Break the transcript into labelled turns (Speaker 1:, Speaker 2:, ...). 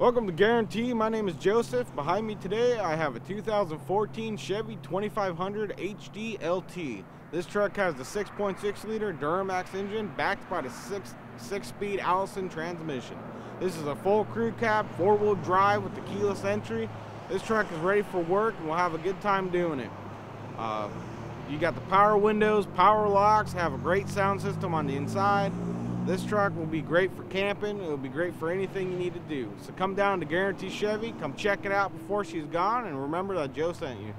Speaker 1: Welcome to Guaranty. My name is Joseph. Behind me today, I have a 2014 Chevy 2500 HD LT. This truck has the 6.6 liter Duramax engine backed by the 6 6-speed Allison transmission. This is a full crew cab, four-wheel drive with the keyless entry. This truck is ready for work and we'll have a good time doing it. Uh, you got the power windows, power locks, have a great sound system on the inside. This truck will be great for camping. It will be great for anything you need to do. So come down to Guaranty Chevy, come check it out before she's gone, and remember that Joe sent you.